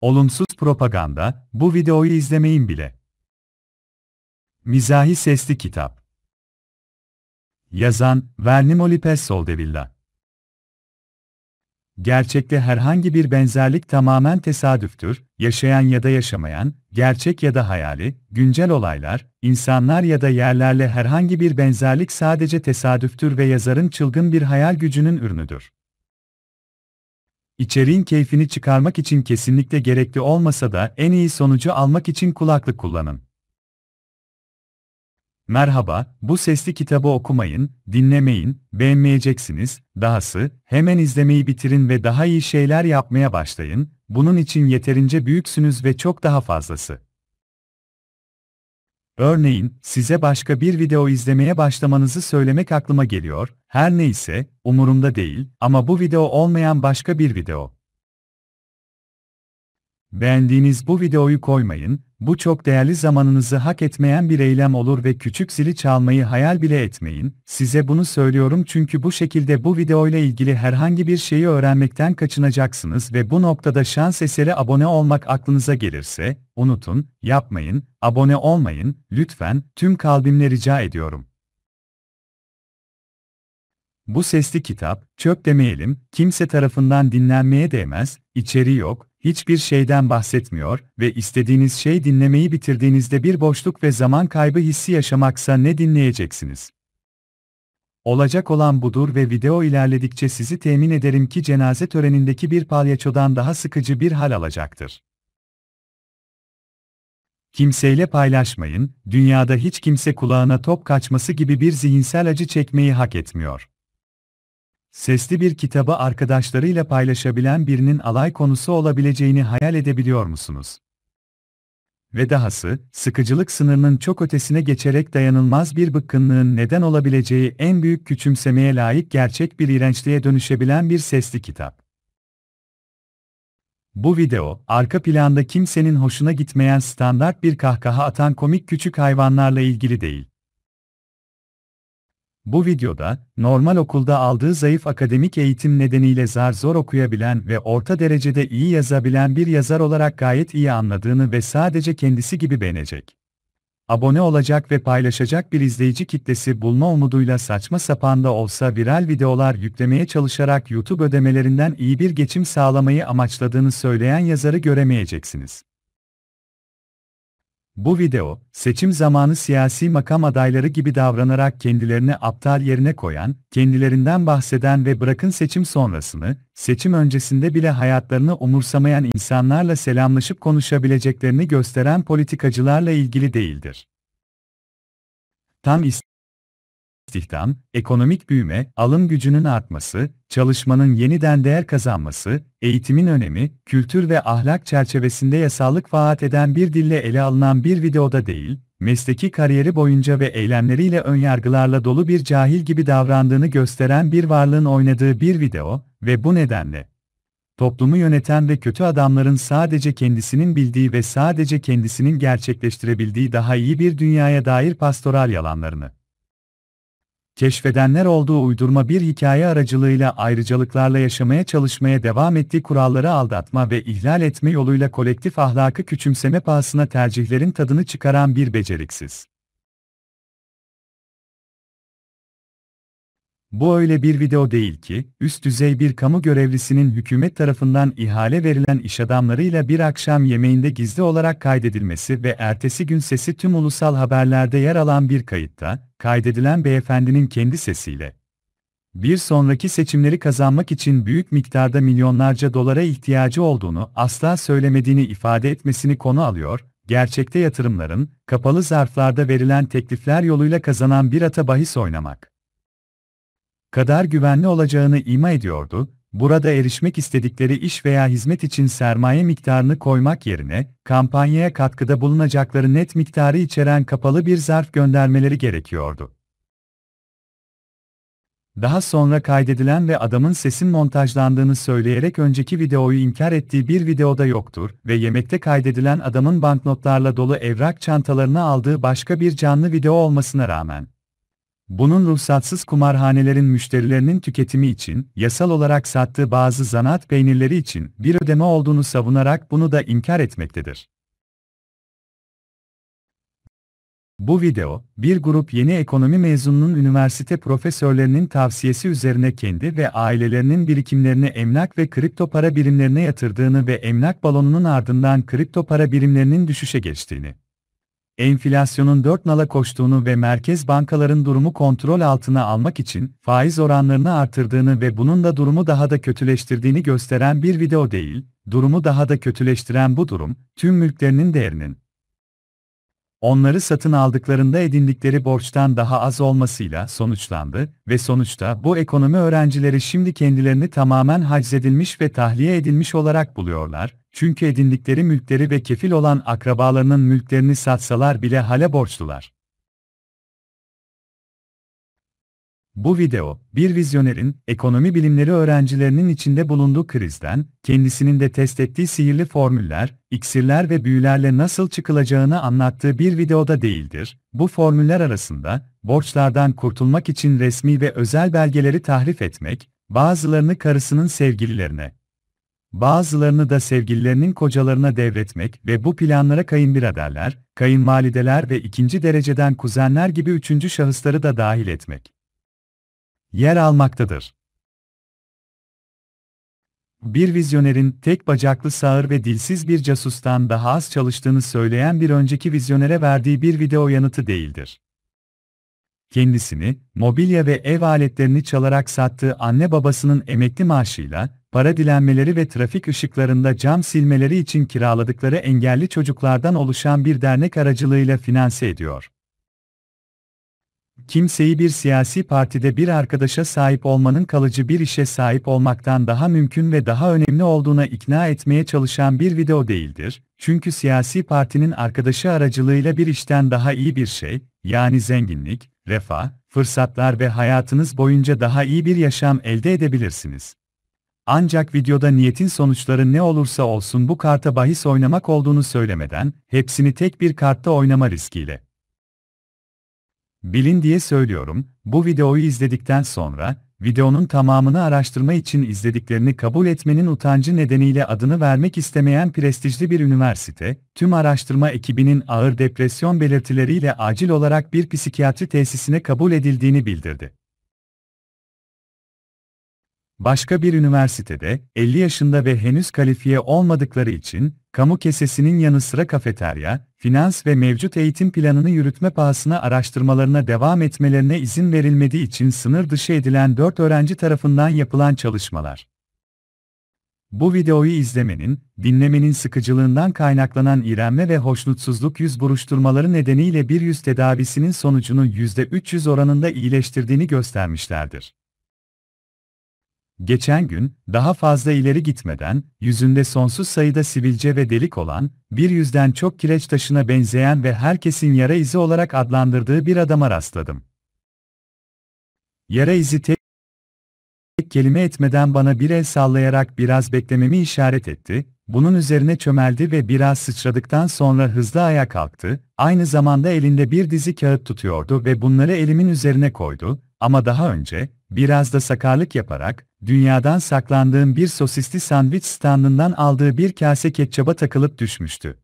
Olumsuz propaganda, bu videoyu izlemeyin bile. Mizahi Sesli Kitap Yazan, Vernimo Lipes Soldevilla Gerçekte herhangi bir benzerlik tamamen tesadüftür, yaşayan ya da yaşamayan, gerçek ya da hayali, güncel olaylar, insanlar ya da yerlerle herhangi bir benzerlik sadece tesadüftür ve yazarın çılgın bir hayal gücünün ürünüdür. İçeriğin keyfini çıkarmak için kesinlikle gerekli olmasa da en iyi sonucu almak için kulaklık kullanın. Merhaba, bu sesli kitabı okumayın, dinlemeyin, beğenmeyeceksiniz, dahası, hemen izlemeyi bitirin ve daha iyi şeyler yapmaya başlayın, bunun için yeterince büyüksünüz ve çok daha fazlası. Örneğin, size başka bir video izlemeye başlamanızı söylemek aklıma geliyor, her neyse, umurumda değil, ama bu video olmayan başka bir video. Beğendiğiniz bu videoyu koymayın, bu çok değerli zamanınızı hak etmeyen bir eylem olur ve küçük zili çalmayı hayal bile etmeyin. Size bunu söylüyorum çünkü bu şekilde bu videoyla ilgili herhangi bir şeyi öğrenmekten kaçınacaksınız ve bu noktada şans eseri abone olmak aklınıza gelirse, unutun, yapmayın, abone olmayın, lütfen, tüm kalbimle rica ediyorum. Bu sesli kitap, çöp demeyelim, kimse tarafından dinlenmeye değmez, içeriği yok, hiçbir şeyden bahsetmiyor ve istediğiniz şey dinlemeyi bitirdiğinizde bir boşluk ve zaman kaybı hissi yaşamaksa ne dinleyeceksiniz? Olacak olan budur ve video ilerledikçe sizi temin ederim ki cenaze törenindeki bir palyaçodan daha sıkıcı bir hal alacaktır. Kimseyle paylaşmayın, dünyada hiç kimse kulağına top kaçması gibi bir zihinsel acı çekmeyi hak etmiyor. Sesli bir kitabı arkadaşlarıyla paylaşabilen birinin alay konusu olabileceğini hayal edebiliyor musunuz? Ve dahası, sıkıcılık sınırının çok ötesine geçerek dayanılmaz bir bıkkınlığın neden olabileceği en büyük küçümsemeye layık gerçek bir iğrençliğe dönüşebilen bir sesli kitap. Bu video, arka planda kimsenin hoşuna gitmeyen standart bir kahkaha atan komik küçük hayvanlarla ilgili değil. Bu videoda, normal okulda aldığı zayıf akademik eğitim nedeniyle zar zor okuyabilen ve orta derecede iyi yazabilen bir yazar olarak gayet iyi anladığını ve sadece kendisi gibi beğenecek. Abone olacak ve paylaşacak bir izleyici kitlesi bulma umuduyla saçma sapan da olsa viral videolar yüklemeye çalışarak YouTube ödemelerinden iyi bir geçim sağlamayı amaçladığını söyleyen yazarı göremeyeceksiniz. Bu video, seçim zamanı siyasi makam adayları gibi davranarak kendilerini aptal yerine koyan, kendilerinden bahseden ve bırakın seçim sonrasını, seçim öncesinde bile hayatlarını umursamayan insanlarla selamlaşıp konuşabileceklerini gösteren politikacılarla ilgili değildir. Tam istihdam, ekonomik büyüme, alım gücünün artması, çalışmanın yeniden değer kazanması, eğitimin önemi, kültür ve ahlak çerçevesinde yasallık vaat eden bir dille ele alınan bir videoda değil, mesleki kariyeri boyunca ve eylemleriyle önyargılarla dolu bir cahil gibi davrandığını gösteren bir varlığın oynadığı bir video ve bu nedenle toplumu yöneten ve kötü adamların sadece kendisinin bildiği ve sadece kendisinin gerçekleştirebildiği daha iyi bir dünyaya dair pastoral yalanlarını keşfedenler olduğu uydurma bir hikaye aracılığıyla ayrıcalıklarla yaşamaya çalışmaya devam ettiği kuralları aldatma ve ihlal etme yoluyla kolektif ahlakı küçümseme pahasına tercihlerin tadını çıkaran bir beceriksiz. Bu öyle bir video değil ki, üst düzey bir kamu görevlisinin hükümet tarafından ihale verilen iş adamlarıyla bir akşam yemeğinde gizli olarak kaydedilmesi ve ertesi gün sesi tüm ulusal haberlerde yer alan bir kayıtta, kaydedilen beyefendinin kendi sesiyle, bir sonraki seçimleri kazanmak için büyük miktarda milyonlarca dolara ihtiyacı olduğunu asla söylemediğini ifade etmesini konu alıyor, gerçekte yatırımların, kapalı zarflarda verilen teklifler yoluyla kazanan bir ata bahis oynamak kadar güvenli olacağını ima ediyordu, burada erişmek istedikleri iş veya hizmet için sermaye miktarını koymak yerine, kampanyaya katkıda bulunacakları net miktarı içeren kapalı bir zarf göndermeleri gerekiyordu. Daha sonra kaydedilen ve adamın sesin montajlandığını söyleyerek önceki videoyu inkar ettiği bir videoda yoktur ve yemekte kaydedilen adamın banknotlarla dolu evrak çantalarını aldığı başka bir canlı video olmasına rağmen Bunun ruhsatsız kumarhanelerin müşterilerinin tüketimi için, yasal olarak sattığı bazı zanaat peynirleri için bir ödeme olduğunu savunarak bunu da inkar etmektedir. Bu video, bir grup yeni ekonomi mezununun üniversite profesörlerinin tavsiyesi üzerine kendi ve ailelerinin birikimlerini emlak ve kripto para birimlerine yatırdığını ve emlak balonunun ardından kripto para birimlerinin düşüşe geçtiğini, enflasyonun 4 nala koştuğunu ve merkez bankaların durumu kontrol altına almak için faiz oranlarını artırdığını ve bunun da durumu daha da kötüleştirdiğini gösteren bir video değil, durumu daha da kötüleştiren bu durum, tüm mülklerinin değerinin onları satın aldıklarında edindikleri borçtan daha az olmasıyla sonuçlandı ve sonuçta bu ekonomi öğrencileri şimdi kendilerini tamamen haczedilmiş ve tahliye edilmiş olarak buluyorlar, çünkü edindikleri mülkleri ve kefil olan akrabalarının mülklerini satsalar bile hale borçlular. Bu video, bir vizyonerin, ekonomi bilimleri öğrencilerinin içinde bulunduğu krizden, kendisinin de test ettiği sihirli formüller, iksirler ve büyülerle nasıl çıkılacağını anlattığı bir videoda değildir. Bu formüller arasında, borçlardan kurtulmak için resmi ve özel belgeleri tahrif etmek, bazılarını karısının sevgililerine, bazılarını da sevgililerinin kocalarına devretmek ve bu planlara kayınbiraderler, kayınvalideler ve ikinci dereceden kuzenler gibi üçüncü şahısları da dahil etmek yer almaktadır. Bir vizyonerin tek bacaklı sağır ve dilsiz bir casustan daha az çalıştığını söyleyen bir önceki vizyonere verdiği bir video yanıtı değildir. Kendisini, mobilya ve ev aletlerini çalarak sattığı anne babasının emekli maaşıyla, para dilenmeleri ve trafik ışıklarında cam silmeleri için kiraladıkları engelli çocuklardan oluşan bir dernek aracılığıyla finanse ediyor kimseyi bir siyasi partide bir arkadaşa sahip olmanın kalıcı bir işe sahip olmaktan daha mümkün ve daha önemli olduğuna ikna etmeye çalışan bir video değildir. Çünkü siyasi partinin arkadaşı aracılığıyla bir işten daha iyi bir şey, yani zenginlik, refah, fırsatlar ve hayatınız boyunca daha iyi bir yaşam elde edebilirsiniz. Ancak videoda niyetin sonuçları ne olursa olsun bu karta bahis oynamak olduğunu söylemeden, hepsini tek bir kartta oynama riskiyle Bilin diye söylüyorum, bu videoyu izledikten sonra, videonun tamamını araştırma için izlediklerini kabul etmenin utancı nedeniyle adını vermek istemeyen prestijli bir üniversite, tüm araştırma ekibinin ağır depresyon belirtileriyle acil olarak bir psikiyatri tesisine kabul edildiğini bildirdi. Başka bir üniversitede, 50 yaşında ve henüz kalifiye olmadıkları için, kamu kesesinin yanı sıra kafeterya, finans ve mevcut eğitim planını yürütme pahasına araştırmalarına devam etmelerine izin verilmediği için sınır dışı edilen 4 öğrenci tarafından yapılan çalışmalar. Bu videoyu izlemenin, dinlemenin sıkıcılığından kaynaklanan iğrenme ve hoşnutsuzluk yüz buruşturmaları nedeniyle bir yüz tedavisinin sonucunu %300 oranında iyileştirdiğini göstermişlerdir. Geçen gün, daha fazla ileri gitmeden, yüzünde sonsuz sayıda sivilce ve delik olan, bir yüzden çok kireç taşına benzeyen ve herkesin yara izi olarak adlandırdığı bir adama rastladım. Yara izi tek kelime etmeden bana bir el sallayarak biraz beklememi işaret etti, bunun üzerine çömeldi ve biraz sıçradıktan sonra hızlı ayağa kalktı, aynı zamanda elinde bir dizi kağıt tutuyordu ve bunları elimin üzerine koydu, ama daha önce, biraz da sakarlık yaparak, dünyadan saklandığım bir sosisli sandviç standından aldığı bir kase ketçaba takılıp düşmüştü.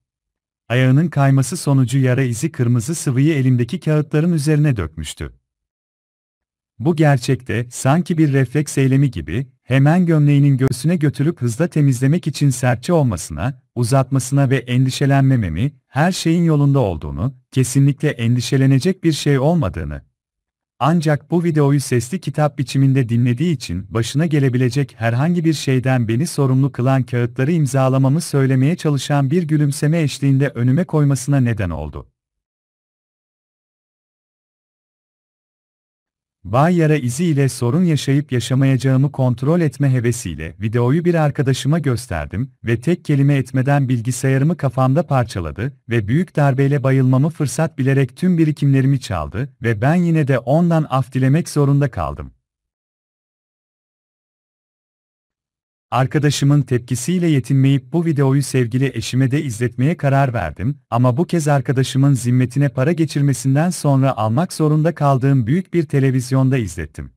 Ayağının kayması sonucu yara izi kırmızı sıvıyı elimdeki kağıtların üzerine dökmüştü. Bu gerçekte, sanki bir refleks eylemi gibi, hemen gömleğinin göğsüne götürüp hızla temizlemek için sertçe olmasına, uzatmasına ve endişelenmememi, her şeyin yolunda olduğunu, kesinlikle endişelenecek bir şey olmadığını, ancak bu videoyu sesli kitap biçiminde dinlediği için başına gelebilecek herhangi bir şeyden beni sorumlu kılan kağıtları imzalamamı söylemeye çalışan bir gülümseme eşliğinde önüme koymasına neden oldu. Bay yara izi ile sorun yaşayıp yaşamayacağımı kontrol etme hevesiyle videoyu bir arkadaşıma gösterdim ve tek kelime etmeden bilgisayarımı kafamda parçaladı ve büyük darbeyle bayılmamı fırsat bilerek tüm birikimlerimi çaldı ve ben yine de ondan af dilemek zorunda kaldım. Arkadaşımın tepkisiyle yetinmeyip bu videoyu sevgili eşime de izletmeye karar verdim ama bu kez arkadaşımın zimmetine para geçirmesinden sonra almak zorunda kaldığım büyük bir televizyonda izlettim.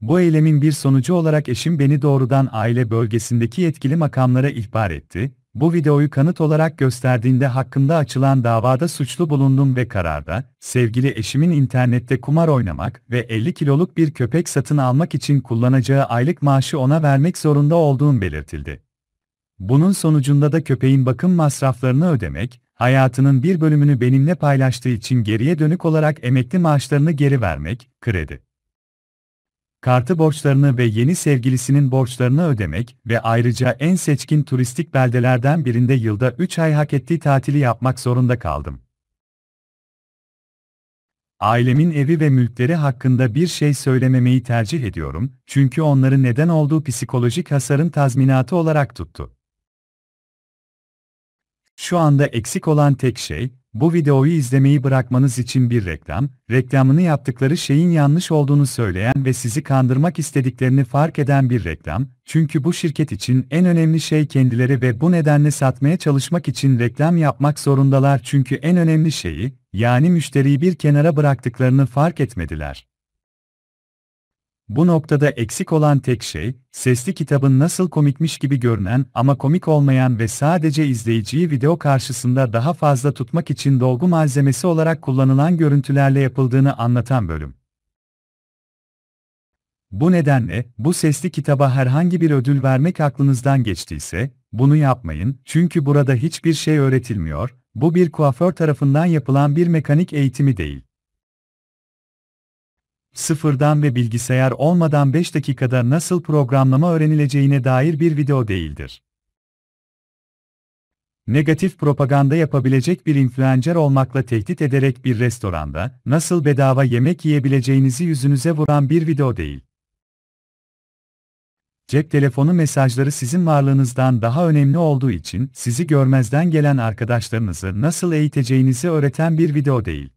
Bu eylemin bir sonucu olarak eşim beni doğrudan aile bölgesindeki yetkili makamlara ihbar etti. Bu videoyu kanıt olarak gösterdiğinde hakkında açılan davada suçlu bulundum ve kararda, sevgili eşimin internette kumar oynamak ve 50 kiloluk bir köpek satın almak için kullanacağı aylık maaşı ona vermek zorunda olduğum belirtildi. Bunun sonucunda da köpeğin bakım masraflarını ödemek, hayatının bir bölümünü benimle paylaştığı için geriye dönük olarak emekli maaşlarını geri vermek, kredi kartı borçlarını ve yeni sevgilisinin borçlarını ödemek ve ayrıca en seçkin turistik beldelerden birinde yılda 3 ay hak ettiği tatili yapmak zorunda kaldım. Ailemin evi ve mülkleri hakkında bir şey söylememeyi tercih ediyorum, çünkü onların neden olduğu psikolojik hasarın tazminatı olarak tuttu. Şu anda eksik olan tek şey, bu videoyu izlemeyi bırakmanız için bir reklam, reklamını yaptıkları şeyin yanlış olduğunu söyleyen ve sizi kandırmak istediklerini fark eden bir reklam, çünkü bu şirket için en önemli şey kendileri ve bu nedenle satmaya çalışmak için reklam yapmak zorundalar çünkü en önemli şeyi, yani müşteriyi bir kenara bıraktıklarını fark etmediler. Bu noktada eksik olan tek şey, sesli kitabın nasıl komikmiş gibi görünen ama komik olmayan ve sadece izleyiciyi video karşısında daha fazla tutmak için dolgu malzemesi olarak kullanılan görüntülerle yapıldığını anlatan bölüm. Bu nedenle, bu sesli kitaba herhangi bir ödül vermek aklınızdan geçtiyse, bunu yapmayın, çünkü burada hiçbir şey öğretilmiyor, bu bir kuaför tarafından yapılan bir mekanik eğitimi değil sıfırdan ve bilgisayar olmadan 5 dakikada nasıl programlama öğrenileceğine dair bir video değildir. Negatif propaganda yapabilecek bir influencer olmakla tehdit ederek bir restoranda nasıl bedava yemek yiyebileceğinizi yüzünüze vuran bir video değil. Cep telefonu mesajları sizin varlığınızdan daha önemli olduğu için sizi görmezden gelen arkadaşlarınızı nasıl eğiteceğinizi öğreten bir video değil.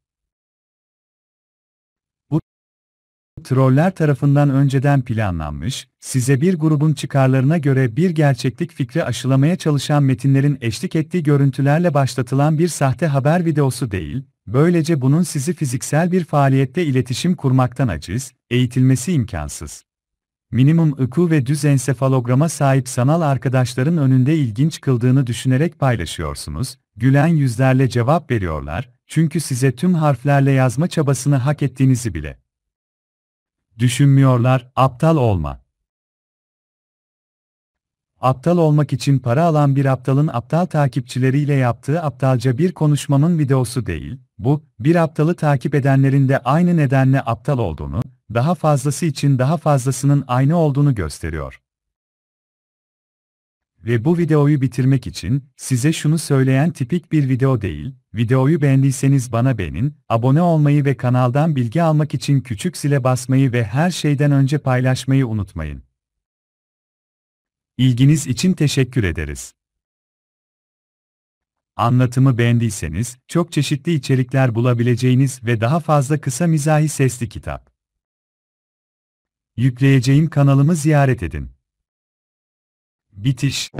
Troller tarafından önceden planlanmış, size bir grubun çıkarlarına göre bir gerçeklik fikri aşılamaya çalışan metinlerin eşlik ettiği görüntülerle başlatılan bir sahte haber videosu değil, böylece bunun sizi fiziksel bir faaliyette iletişim kurmaktan aciz, eğitilmesi imkansız. Minimum IQ ve düz ensefalograma sahip sanal arkadaşların önünde ilginç kıldığını düşünerek paylaşıyorsunuz, gülen yüzlerle cevap veriyorlar, çünkü size tüm harflerle yazma çabasını hak ettiğinizi bile Düşünmüyorlar, aptal olma. Aptal olmak için para alan bir aptalın aptal takipçileriyle yaptığı aptalca bir konuşmamın videosu değil, bu, bir aptalı takip edenlerin de aynı nedenle aptal olduğunu, daha fazlası için daha fazlasının aynı olduğunu gösteriyor. Ve bu videoyu bitirmek için, size şunu söyleyen tipik bir video değil, videoyu beğendiyseniz bana beğenin, abone olmayı ve kanaldan bilgi almak için küçük zile basmayı ve her şeyden önce paylaşmayı unutmayın. İlginiz için teşekkür ederiz. Anlatımı beğendiyseniz, çok çeşitli içerikler bulabileceğiniz ve daha fazla kısa mizahi sesli kitap. Yükleyeceğim kanalımı ziyaret edin. Bitiş